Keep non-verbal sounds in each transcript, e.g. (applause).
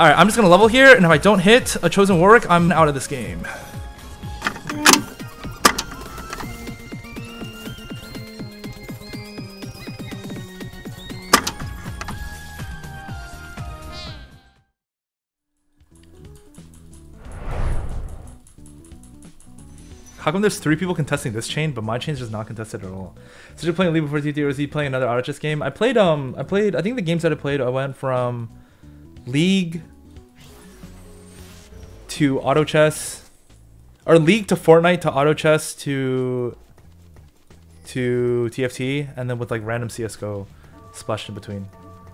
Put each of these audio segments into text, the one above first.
Alright, I'm just gonna level here, and if I don't hit a Chosen Warwick, I'm out of this game. How come there's three people contesting this chain, but my chain's just not contested at all? So you're playing League before TT, or is he playing another auto game? I played um I played I think the games that I played I went from League to auto chess or League to Fortnite to auto chess to to TFT and then with like random CS:GO splashed in between.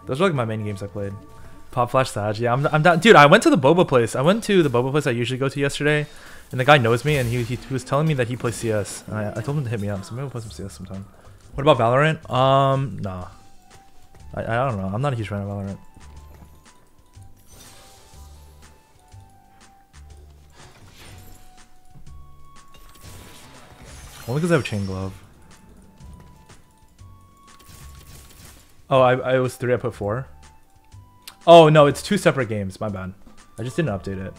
Those are like my main games I played. Pop Flash Sag. Yeah, I'm, I'm down. Dude, I went to the boba place. I went to the boba place I usually go to yesterday. And the guy knows me, and he, he, he was telling me that he plays CS. And I, I told him to hit me up, so maybe we'll play some CS sometime. What about Valorant? Um, nah. I, I don't know. I'm not a huge fan of Valorant. Only because I have a chain glove. Oh, I, I was three, I put four. Oh, no, it's two separate games. My bad. I just didn't update it.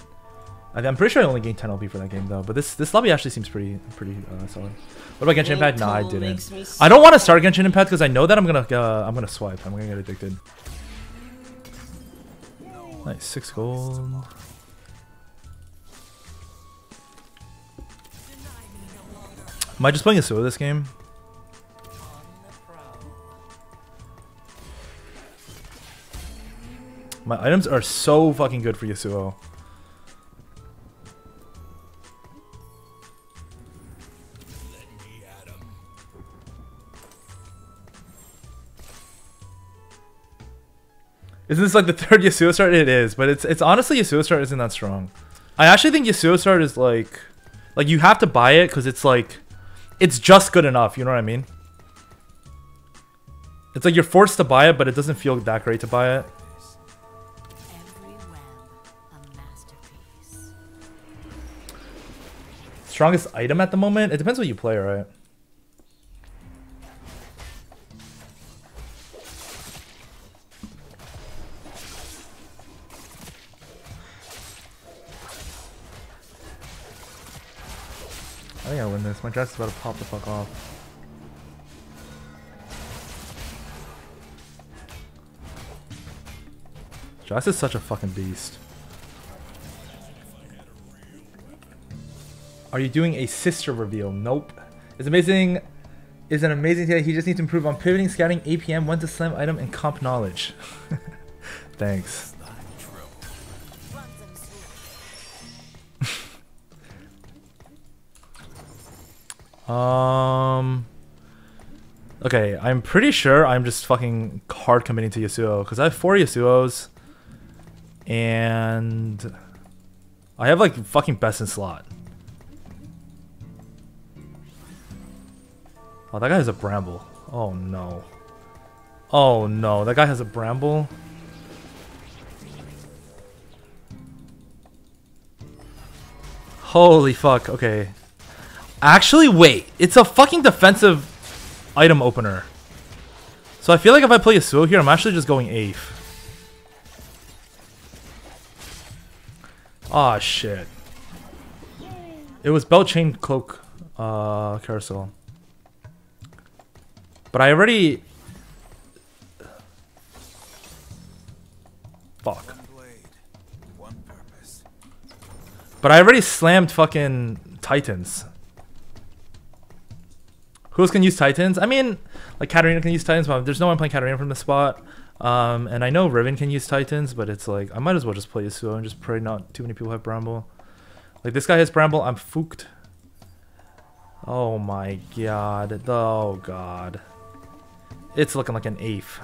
I, am pretty sure I only gained 10 LP for that game, though. But this this lobby actually seems pretty pretty uh, solid. What about Genshin Impact? Nah, I didn't. I don't want to start Genshin Impact because I know that I'm gonna uh, I'm gonna swipe. I'm gonna get addicted. Nice, six gold. Am I just playing a solo this game? My items are so fucking good for Yasuo. Isn't this like the (laughs) third Yasuo start? It is, but it's it's honestly Yasuo start isn't that strong. I actually think Yasuo start is like, like you have to buy it because it's like, it's just good enough. You know what I mean? It's like you're forced to buy it, but it doesn't feel that great to buy it. Strongest item at the moment? It depends what you play, right? My dress is about to pop the fuck off. Joss is such a fucking beast. Are you doing a sister reveal? Nope. It's amazing. Is an amazing He just needs to improve on pivoting, scouting, APM, when to slam item, and comp knowledge. (laughs) Thanks. Um. Okay, I'm pretty sure I'm just fucking hard committing to Yasuo because I have four Yasuos, and I have like fucking best in slot. Oh, that guy has a bramble. Oh no. Oh no, that guy has a bramble. Holy fuck, okay. Actually, wait. It's a fucking defensive item opener. So I feel like if I play a Yasuo here, I'm actually just going. Ah, oh, shit. It was Belt Chain Cloak uh, Carousel. But I already... Fuck. But I already slammed fucking Titans. Who else can use Titans? I mean, like Katarina can use Titans, but there's no one playing Katarina from the spot. Um, and I know Riven can use Titans, but it's like, I might as well just play Yasuo and just pray not too many people have Bramble. Like, this guy has Bramble, I'm fooked. Oh my god. Oh god. It's looking like an eighth.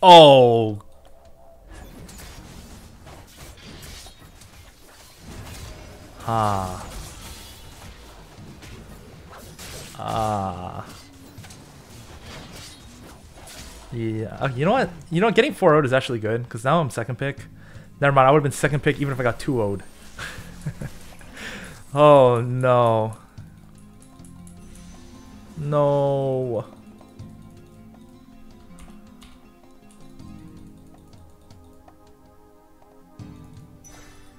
Oh Ah. Ah. Yeah. Uh, you know what? You know, getting 4 0 is actually good, because now I'm second pick. Never mind, I would have been second pick even if I got 2 0 (laughs) Oh, no. No.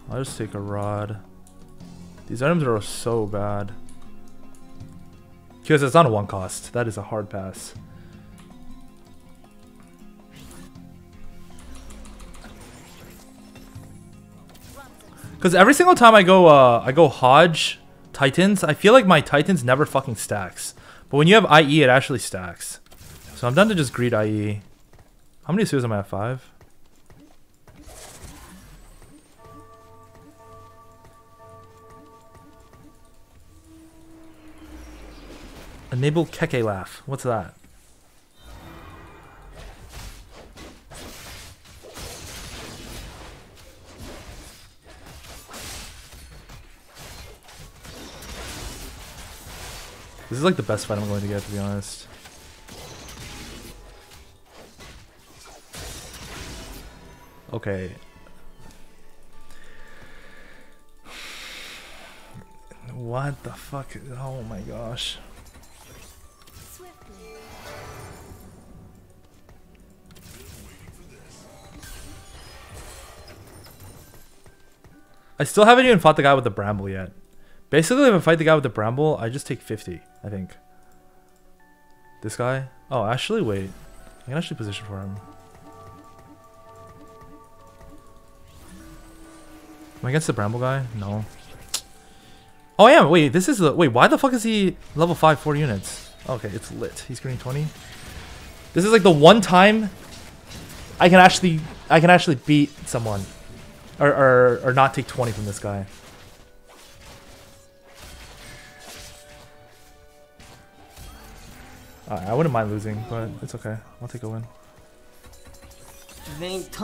I'll just take a rod. These items are so bad. Because it's not a one cost. That is a hard pass. Because every single time I go, uh, I go Hodge Titans, I feel like my Titans never fucking stacks. But when you have IE, it actually stacks. So I'm done to just greed IE. How many suits am I at? Five? Enable Keke Laugh. What's that? This is like the best fight I'm going to get, to be honest. Okay. (sighs) What the fuck? Oh my gosh. I still haven't even fought the guy with the bramble yet. Basically, if I fight the guy with the bramble, I just take 50, I think. This guy? Oh, actually, wait. I can actually position for him. Am I against the bramble guy? No. Oh, I am. Wait, this is the... Wait, why the fuck is he level 5, 4 units? Okay, it's lit. He's green 20. This is like the one time I can actually I can actually beat someone. Or, or, or not take 20 from this guy. I wouldn't mind losing, but it's okay. I'll take a win.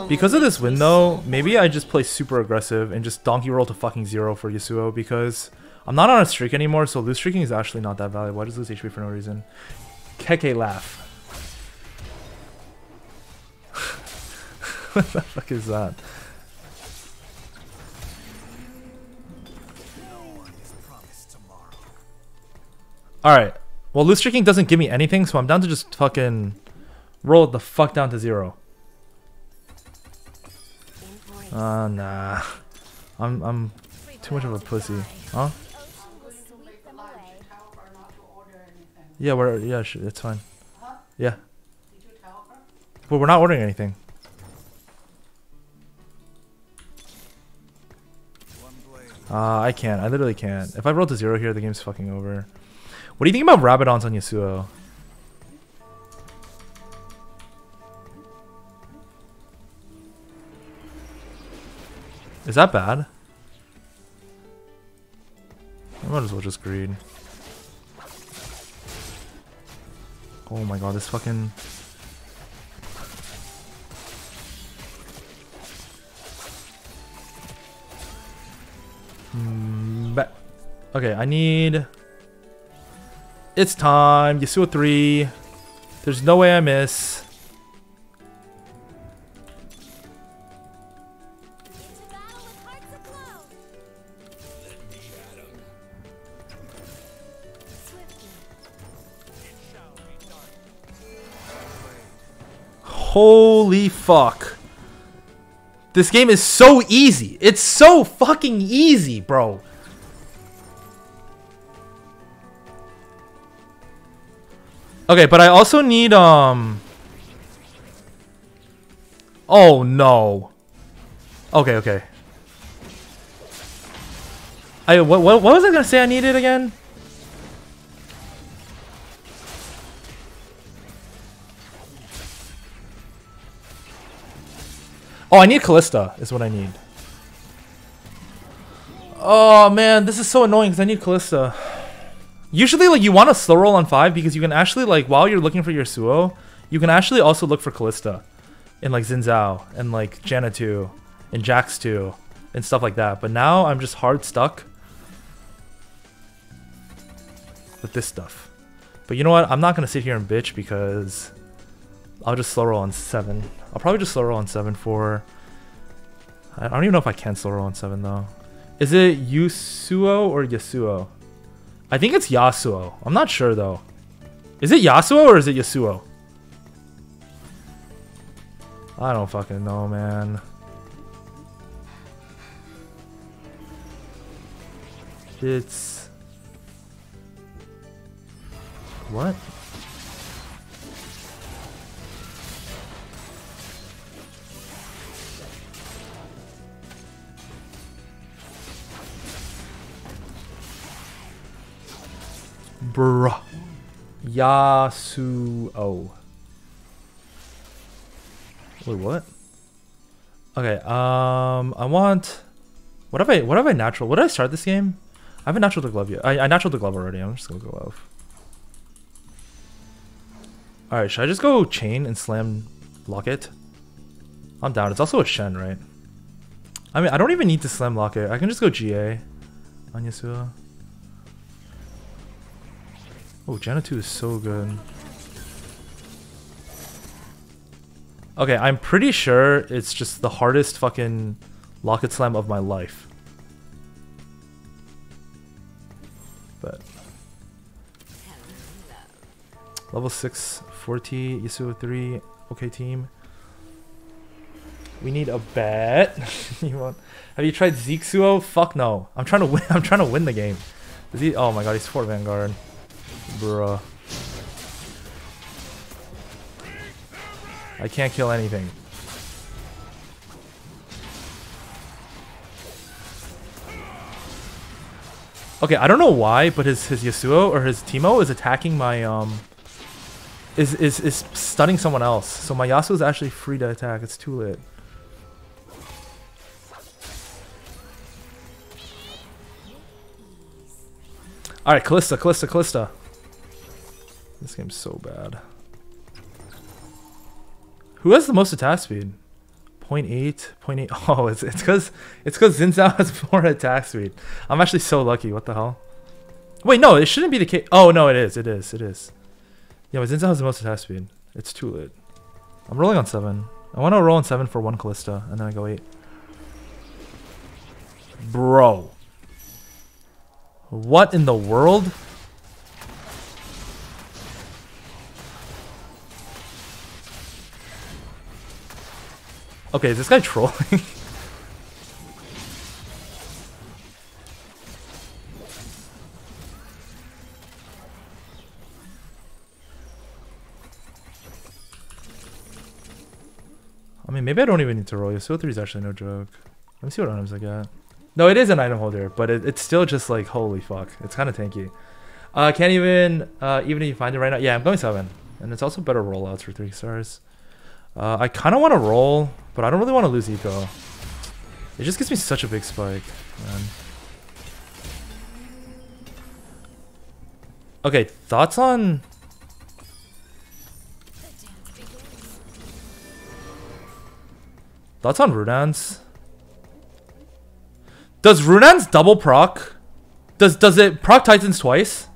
Because of this win though, maybe I just play super aggressive and just donkey roll to fucking zero for Yasuo because I'm not on a streak anymore, so lose streaking is actually not that valuable. I just lose HP for no reason. Keke laugh. (laughs) what the fuck is that? Alright. Well, loose streaking doesn't give me anything, so I'm down to just fucking roll it the fuck down to zero. Uh, nah. I'm, I'm too much of a pussy. Huh? Yeah, we're, yeah, it's fine. Yeah. But we're not ordering anything. Uh, I can't. I literally can't. If I roll to zero here, the game's fucking over. What do you think about Rabadons on Yasuo? Is that bad? I might as well just greed. Oh my god, this fucking... Mm, okay, I need... It's time. Yasuo 3. There's no way I miss. Holy fuck. This game is so easy. It's so fucking easy, bro. Okay, but I also need, um... Oh, no. Okay, okay. I, what, what, what was I gonna say I needed again? Oh, I need Kalista, is what I need. Oh, man, this is so annoying because I need Kalista. Usually, like, you want to slow roll on 5 because you can actually, like, while you're looking for your Suo, you can actually also look for Kalista in, like, Xin Zhao and, like, Janna 2 and Jax 2 and stuff like that. But now I'm just hard stuck with this stuff. But you know what? I'm not going to sit here and bitch because I'll just slow roll on 7. I'll probably just slow roll on 7 for... I don't even know if I can slow roll on 7, though. Is it Yusuo or Yasuo? I think it's Yasuo. I'm not sure, though. Is it Yasuo or is it Yasuo? I don't fucking know, man. It's... What? Bruh. Yasuo. Wait, what? Okay, um, I want... What have I, what have I natural? What did I start this game? I haven't natural the glove yet. I, I natural the glove already. I'm just gonna go off. Alright, should I just go chain and slam locket? I'm down. It's also a Shen, right? I mean, I don't even need to slam locket. I can just go GA on Yasuo. Oh, 2 is so good. Okay, I'm pretty sure it's just the hardest fucking locket slam of my life. But level 6, 40, Yasuo 3, okay team. We need a bet. (laughs) you want have you tried Zixuo? Fuck no. I'm trying to win (laughs) I'm trying to win the game. Is he oh my god, he's Fort Vanguard. Bruh. I can't kill anything. Okay, I don't know why, but his his Yasuo or his Teemo is attacking my um is is is stunning someone else. So my Yasuo is actually free to attack. It's too late. All right, Kalista, Kalista, Kalista. This game's so bad. Who has the most attack speed? 0 0.8, 0 0.8. (laughs) Oh, it's it's because it's because Xin Zhao (laughs) has more attack speed. I'm actually so lucky. What the hell? Wait, no, it shouldn't be the case. Oh no, it is. It is. It is. Yeah, but Xin Zhao has the most attack speed. It's too lit. I'm rolling on seven. I want to roll on seven for one Kalista, and then I go eight. Bro. What in the world? Okay, is this guy trolling? (laughs) I mean, maybe I don't even need to roll. Yasuo 3 is actually no joke. Let me see what items I got. No, it is an item holder, but it, it's still just like, holy fuck. It's kind of tanky. Uh, can't even, uh, even if you find it right now. Yeah, I'm going 7. And it's also better rollouts for 3 stars. Uh, I kind of want to roll, but I don't really want to lose eco. It just gives me such a big spike, man. Okay, thoughts on... Thoughts on Runaan's? Does Runaan's double proc? Does does it proc Titans twice?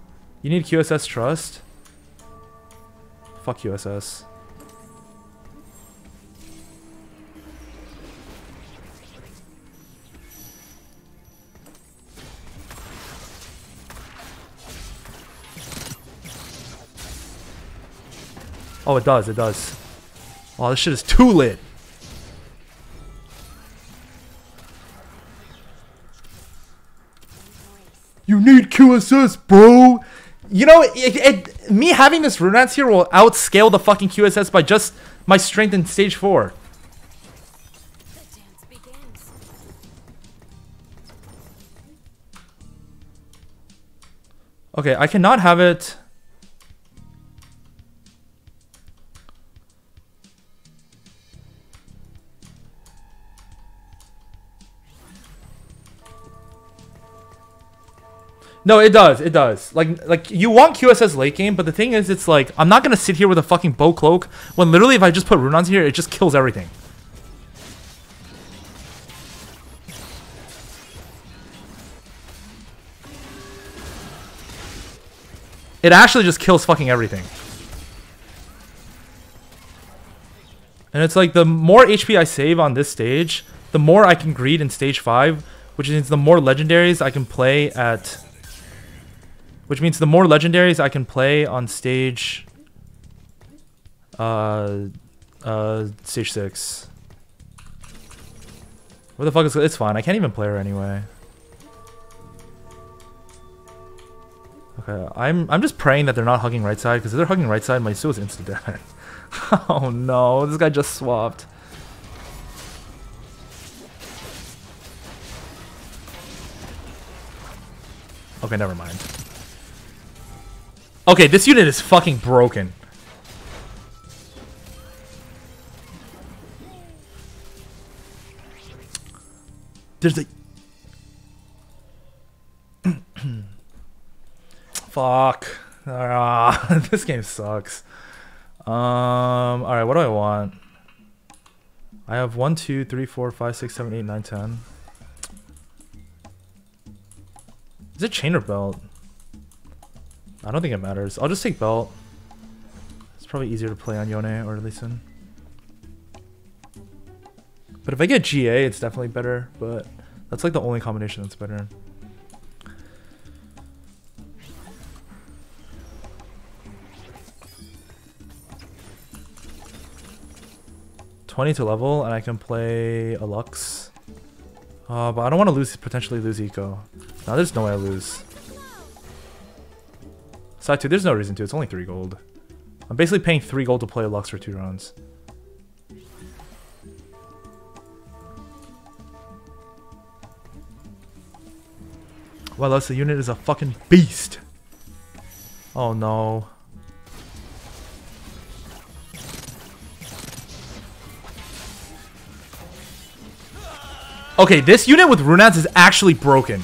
You need QSS trust. Fuck QSS. Oh, it does, it does. Oh, this shit is too lit. You need QSS, bro. You know, it, it, me having this Runaan's here will outscale the fucking QSS by just my strength in stage 4. Okay, I cannot have it... No, it does. It does. Like, like you want QSS late game, but the thing is, it's like I'm not gonna sit here with a fucking bow cloak when literally if I just put Runaan's here, it just kills everything. It actually just kills fucking everything. And it's like the more HP I save on this stage, the more I can greed in stage 5, which means the more legendaries I can play at which means the more legendaries I can play on stage... Uh... Uh... Stage 6. Where the fuck is... It's fine. I can't even play her anyway. Okay, I'm I'm just praying that they're not hugging right side, because if they're hugging right side, my Su is instant dead. (laughs) oh no, this guy just swapped. Okay, never mind. Okay, this unit is fucking broken. There's a... (clears throat) Fuck. Ah, (laughs) this game sucks. Um, alright, what do I want? I have 1, 2, 3, 4, 5, 6, 7, 8, 9, 10. Is it chain or belt? I don't think it matters. I'll just take belt. It's probably easier to play on Yone or Lee Sin. But if I get GA, it's definitely better. But that's like the only combination that's better. Twenty to level, and I can play a Lux. Uh, but I don't want to lose potentially lose Eco. Now there's no way I lose. Side 2, there's no reason to. It's only 3 gold. I'm basically paying 3 gold to play a Lux for 2 rounds. Well, that's the unit is a fucking beast. Oh no. Okay, this unit with Runaan's is actually broken.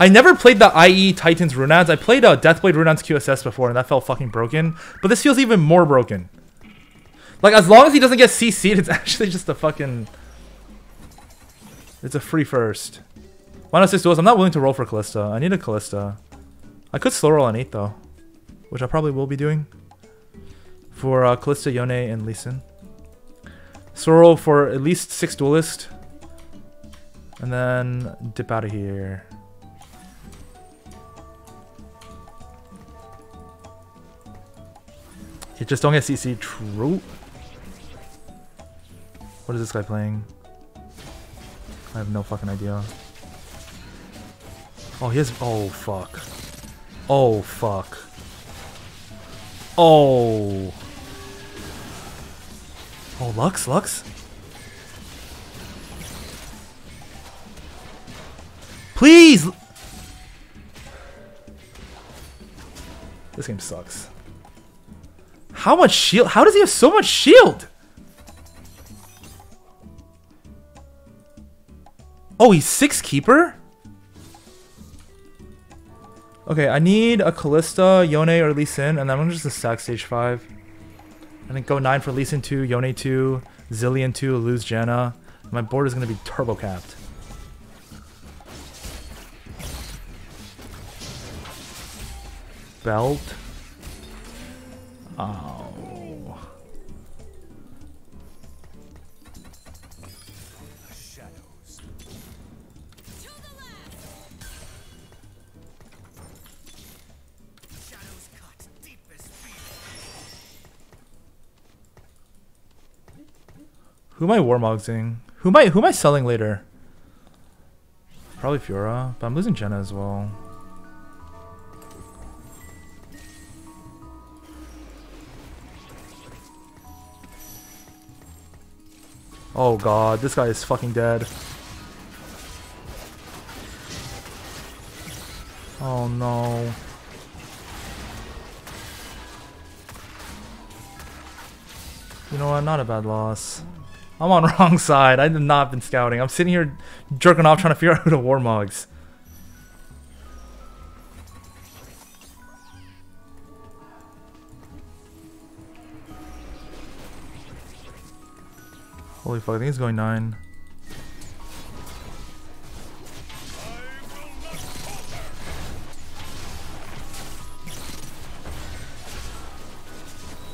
I never played the IE Titans Runaan's. I played a uh, Deathblade Runaan's QSS before, and that felt fucking broken. But this feels even more broken. Like, as long as he doesn't get CC'd, it's (laughs) actually just a fucking... It's a free first. Minus 6 duels. I'm not willing to roll for Kalista. I need a Kalista. I could slow roll on 8, though. Which I probably will be doing. For uh, Kalista, Yone, and Lee Sin. Sorrel for at least six duelist. And then dip out of here. You just don't get CC true. What is this guy playing? I have no fucking idea. Oh, he has. Oh, fuck. Oh, fuck. Oh. Oh, Lux, Lux. Please! This game sucks. How much shield? How does he have so much shield? Oh, he's six keeper? Okay, I need a Kalista, Yone, or Lee Sin, and then I'm just a stack stage 5. And then go 9 for Lee Sin 2, Yone 2, Zilean 2, lose Janna. My board is going to be turbo capped. Belt. Oh. Who am I warmogsing? Who am I who am I selling later? Probably Fiora, but I'm losing Janna as well. Oh god, this guy is fucking dead. Oh no. You know what, not a bad loss. I'm on (laughs) wrong side. I have not been scouting. I'm sitting here jerking off trying to figure (laughs) out who to warmogs. Holy fuck, I think he's going 9.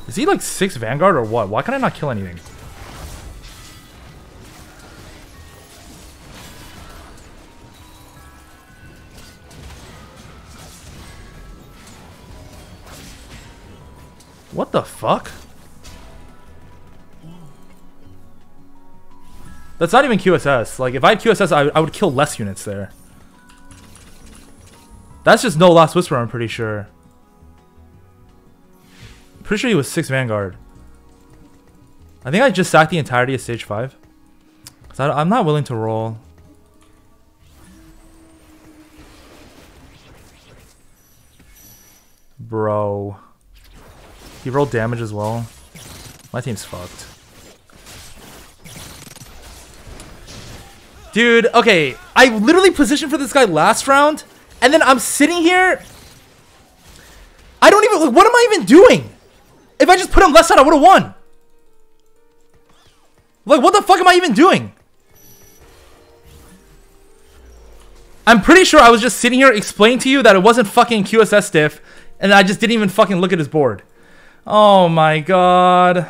Is he like 6 Vanguard or what? Why can I not kill anything? What the fuck? That's not even QSS. Like, if I had QSS, I, I would kill less units there. That's just no Last Whisper, I'm pretty sure. Pretty sure he was 6 Vanguard. I think I just sacked the entirety of stage 5. Cause I, I'm not willing to roll. Bro. He rolled damage as well. My team's fucked. Dude, okay. I literally positioned for this guy last round, and then I'm sitting here. I don't even, what am I even doing? If I just put him left side, I would have won. Like, what the fuck am I even doing? I'm pretty sure I was just sitting here explaining to you that it wasn't fucking QSS stiff, and I just didn't even fucking look at his board. Oh my god.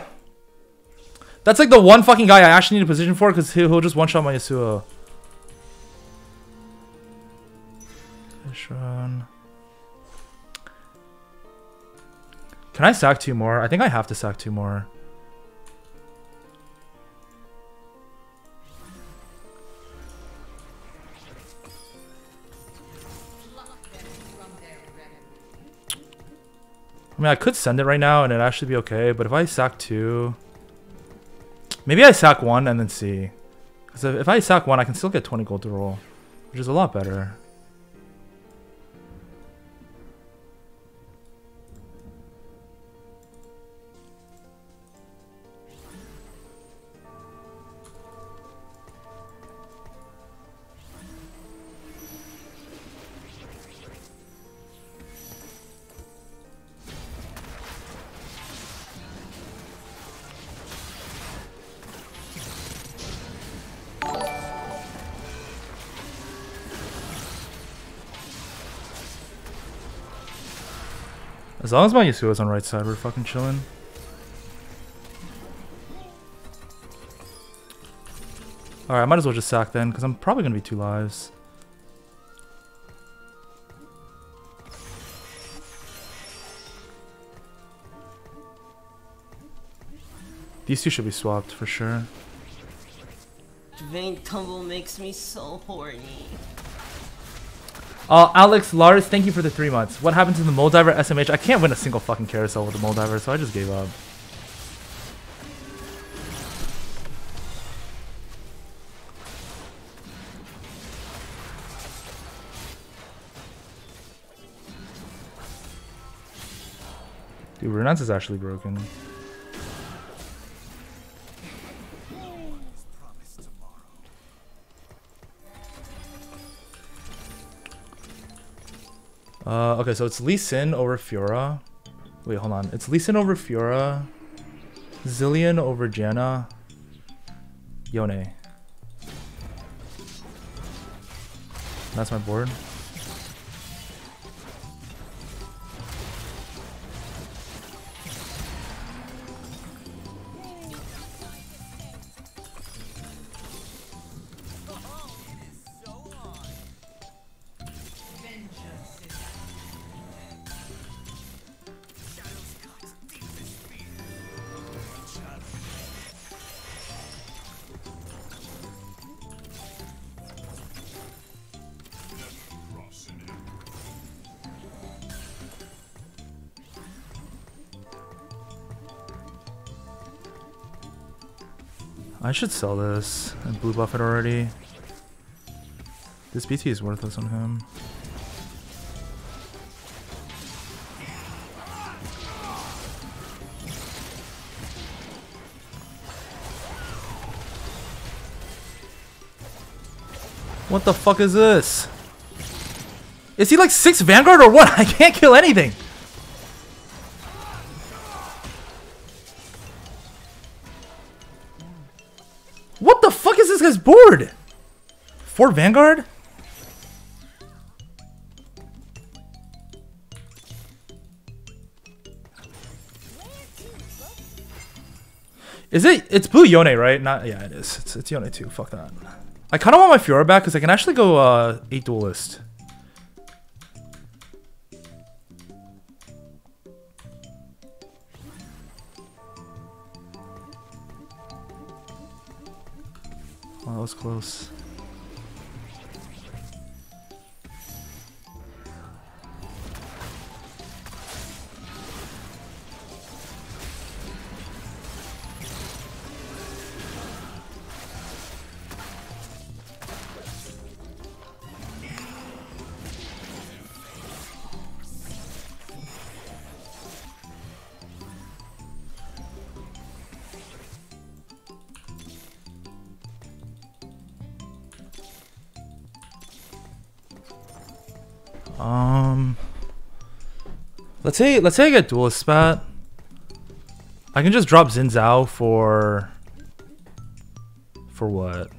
That's like the one fucking guy I actually need a position for because he'll, just one-shot my Yasuo. Can I sack two more? I think I have to sack two more. I mean, I could send it right now and it'd actually be okay, but if I sack two... Maybe I sack one and then see. Because if I sack one, I can still get 20 gold to roll, which is a lot better. Long as my Yasuo's on right side, we're fucking chilling. Alright, I might as well just sack then, because I'm probably going to be two lives. These two should be swapped for sure. Vayne Tumble makes me so horny. Uh, Alex, Lars, thank you for the three months. What happened to the Molediver SMH? I can't win a single fucking carousel with the Molediver, so I just gave up. Dude, Runaan's is actually broken. Uh, okay, so it's Lee Sin over Fiora. Wait, hold on. It's Lee Sin over Fiora. Zilean over Janna. Yone. That's my board. Should sell this and blue buff it already. This BT is worthless on him. What the fuck is this? Is he like 6 Vanguard or what? (laughs) I can't kill anything. Bored. Fort Vanguard? Is it? It's blue Yone, right? Not. Yeah, it is. It's, it's Yone too. Fuck that. I kind of want my Fiora back because I can actually go uh, 8 duelist. Was close. Um, let's say let's say I get duelist spat. I can just drop Xin Zhao for for what?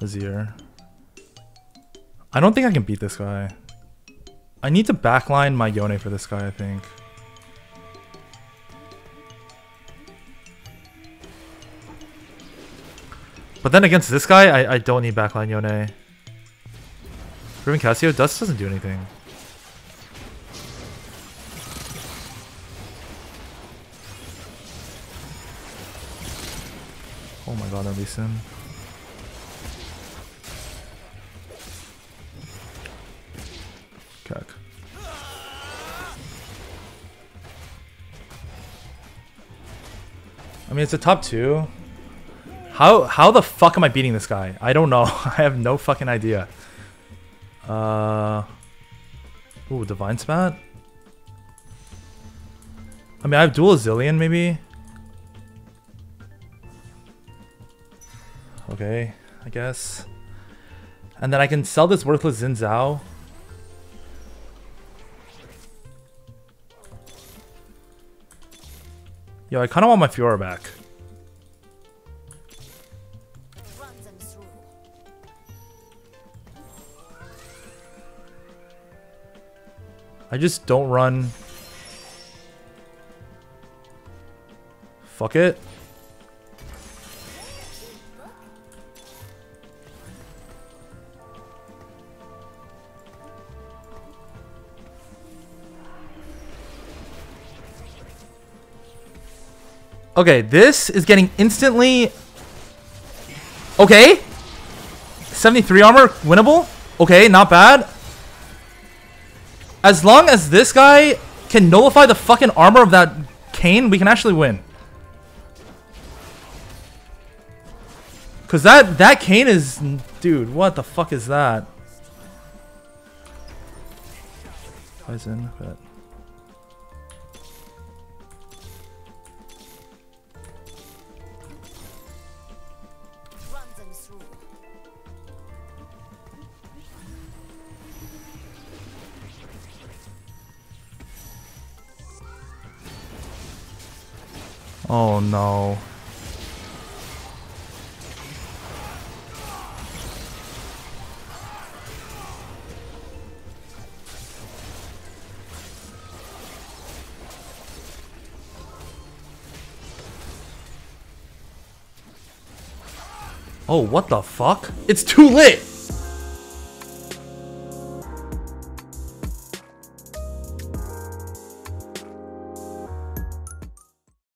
Azir. I don't think I can beat this guy. I need to backline my Yone for this guy, I think. But then against this guy, I, I don't need backline Yone. Riven Cassio, Dust doesn't do anything. My god, that Lee Sin. Kek. I mean, it's a top two. How how the fuck am I beating this guy? I don't know. (laughs) I have no fucking idea. Uh. Ooh, Divine Spat? I mean, I have Dual Zilean, maybe? Okay, I guess. And then I can sell this worthless Xin Zhao. Yo, I kind of want my Fiora back. I just don't run. Fuck it. Okay, this is getting instantly... Okay. 73 armor, winnable. Okay, not bad. As long as this guy can nullify the fucking armor of that Kayn, we can actually win. Cause that that Kayn is dude, what the fuck is that? Poison, but Oh no. Oh, what the fuck? It's too lit!